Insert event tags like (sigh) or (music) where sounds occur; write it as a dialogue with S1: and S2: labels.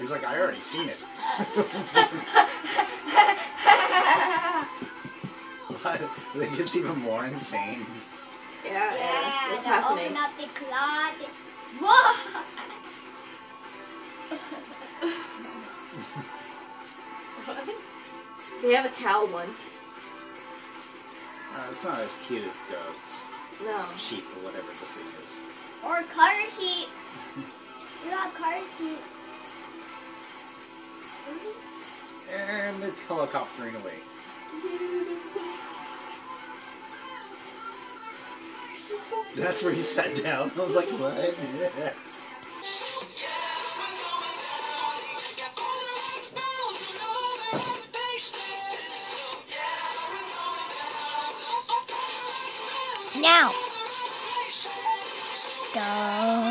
S1: He's like, I already seen it. What? It gets even more insane.
S2: Yeah,
S3: Yeah,
S2: yeah. What's
S3: they
S2: happening?
S3: open up the closet. Whoa! (laughs)
S2: They have a cow one.
S1: Uh, it's not as cute as goats,
S2: No.
S1: sheep, or whatever this thing is.
S3: Or car seat. You got car seat.
S1: And it's helicoptering away. That's where he sat down. I was like, what?
S3: Now. Go.